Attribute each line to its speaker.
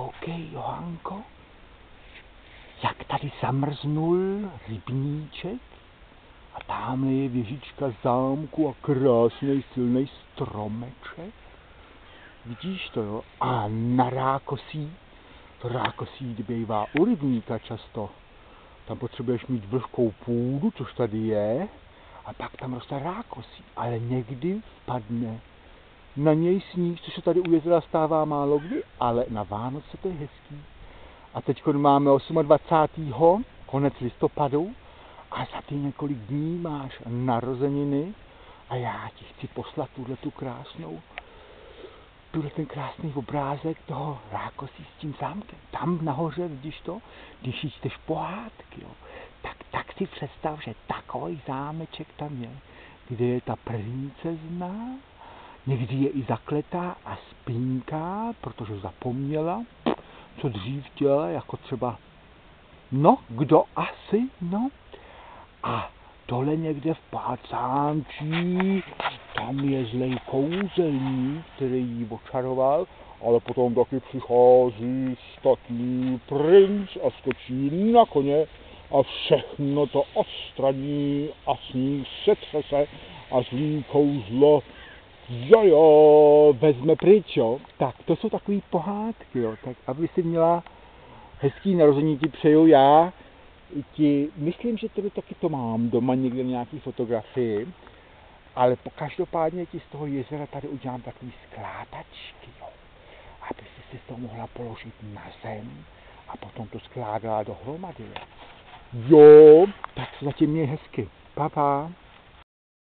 Speaker 1: koukej, Johanko, jak tady zamrznul rybníček a tamhle je věžička zámku a krásný silný stromeček. Vidíš to, jo? A na rákosí, to rákosí bývá u rybníka často. Tam potřebuješ mít vlhkou půdu, což tady je, a pak tam roste rákosí, ale někdy vpadne na něj sníh, což se tady u jezera stává málo kdy, ale na Vánoce to je hezký. A teď máme 28. konec listopadu a za ty několik dní máš narozeniny a já ti chci poslat tuhle tu krásnou tuhle ten krásný obrázek toho rákosí s tím zámkem. Tam nahoře, vidíš to, když jí čteš pohádky, jo, tak, tak si představ, že takový zámeček tam je, kde je ta princezna, někdy je i zakletá a spínká, protože zapomněla, co dřív dělala, jako třeba, no, kdo asi, no, a dole někde v Pácánčí, tam je zlej kouzelník, který ji očaroval, ale potom taky přichází statný princ a skočí na koně a všechno to ostraní a s ním setřese a zlý kouzlo jo jo, vezme pryč, jo. Tak to jsou takové pohádky, jo. Tak aby si měla hezký narození, ti přeju já. Ti, myslím, že tady taky to mám doma někde nějaký fotografii, ale po každopádně ti z toho jezera tady udělám takový skládačky, jo. Aby si si to mohla položit na zem a potom to skládala dohromady, jo. Jo, tak zatím měj hezky. Pa, pa.